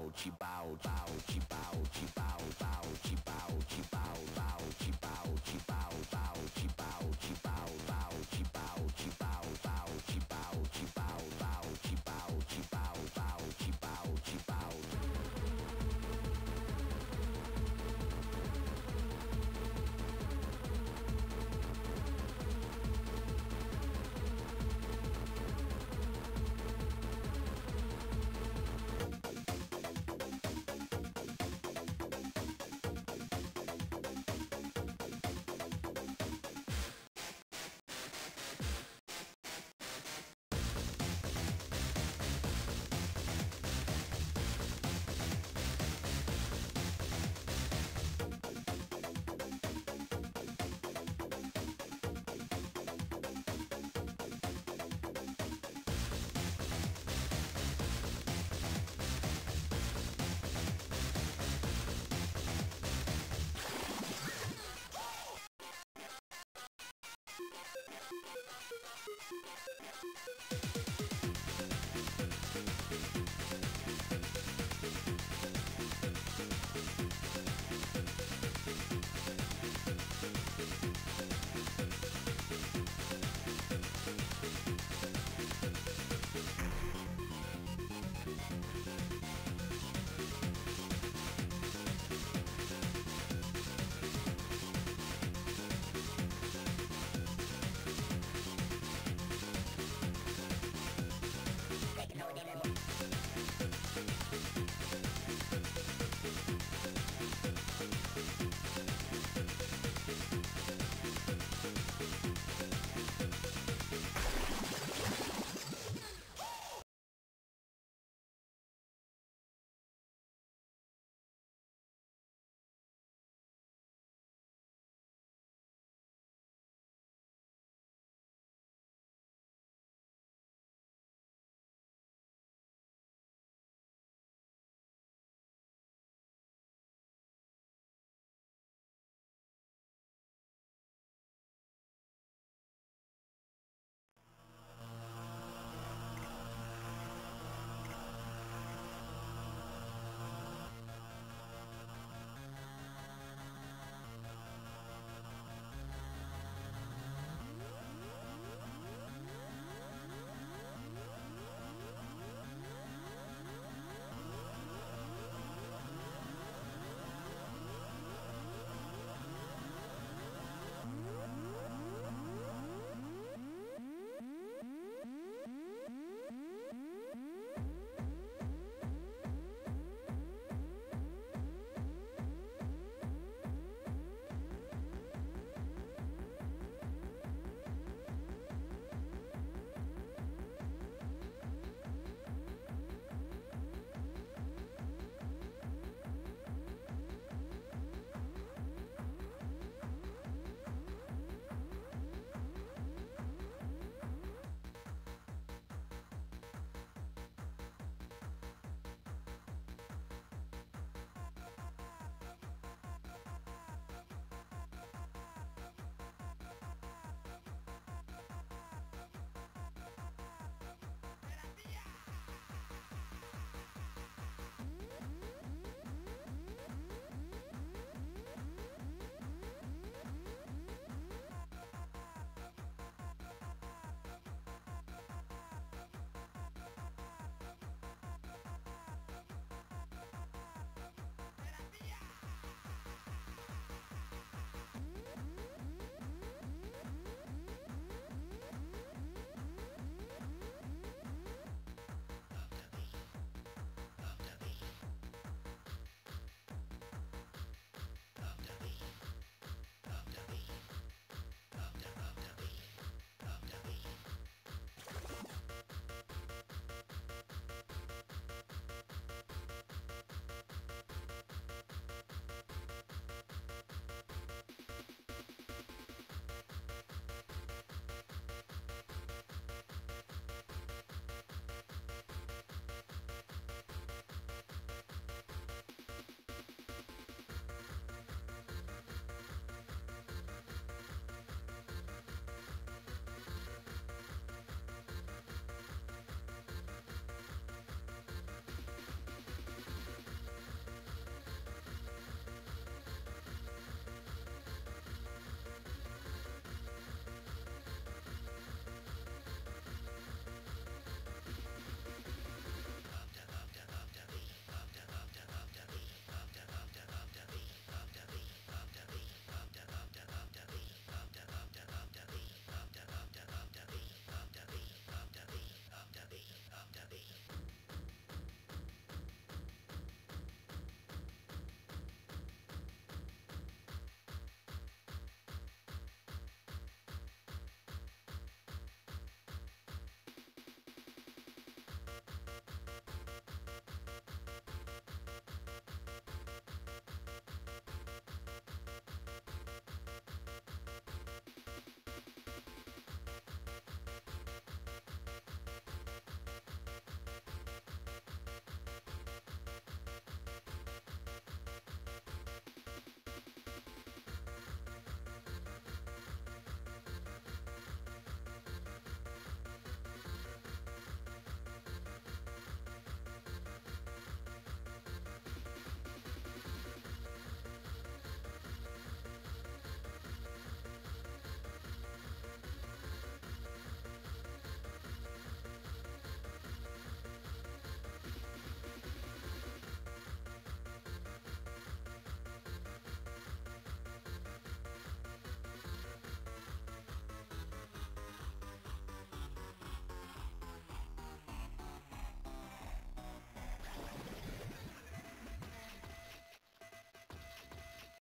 Thank Thank you.